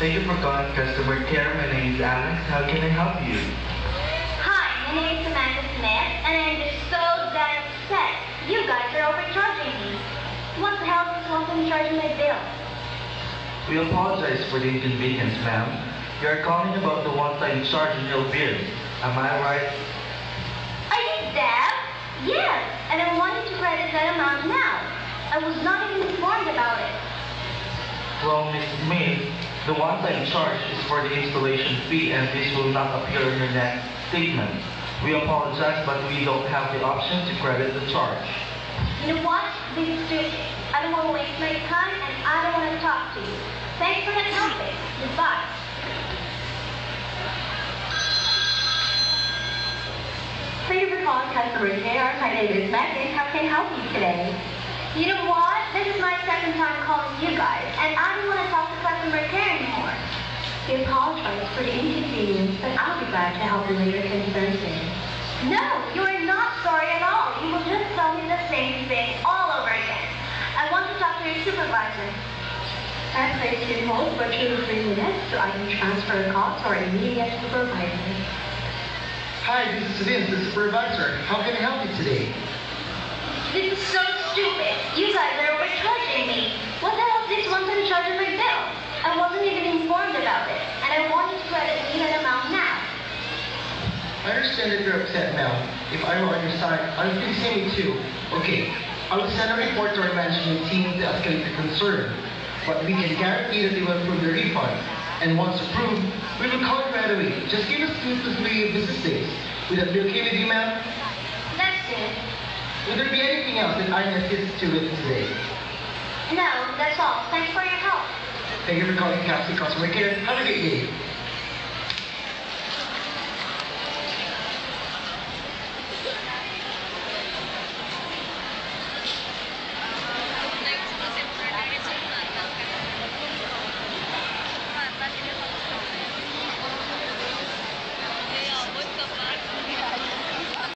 Thank you for calling customer care. My name is Alex. How can I help you? Hi, my name is Samantha Smith, and I'm just so dead upset. You guys are overcharging me. What the hell is this charging my bill? We apologize for the inconvenience, ma'am. You are calling about the one-time charge in your bill. Am I right? Are you deaf? Yes, and I wanted to credit that amount now. I was not even informed about it. Well, Miss Smith, the one-time charge is for the installation fee and this will not appear in your next statement. We apologize, but we don't have the option to credit the charge. You know what? This is. I don't want to waste my time, Goodbye. Thank you for calling customer care. My name is Megan. How can I help you today? You know what? This is my second time calling you guys, and I don't want to talk to customer care anymore. We apologize for the inconvenience, but I'll be glad to help you with your concerns. No, you are not sorry at all. You will just tell me the same thing all over again. I want to talk to your supervisor. I place you in hold for two to three minutes so I can transfer the call to our immediate supervisor. Hi, this is Vince, the supervisor. How can I help you today? This is so stupid. You guys are overcharging me. What the hell is this one time charging my bill? I wasn't even informed about it, and I wanted to credit me that amount now. I understand that you're upset now. If I were on your side, I would feel the same too. Okay, I will send a report to our management team to escalate the concern. But we can guarantee that they will approve the refund. And once approved, we will call you right away. Just give us two to three business days. Would that be okay with you, ma'am? That's it. Would there be anything else that I can assist you with today? No, that's all. Thanks for your help. Thank you for calling Capsi Customer Care. Have a great day.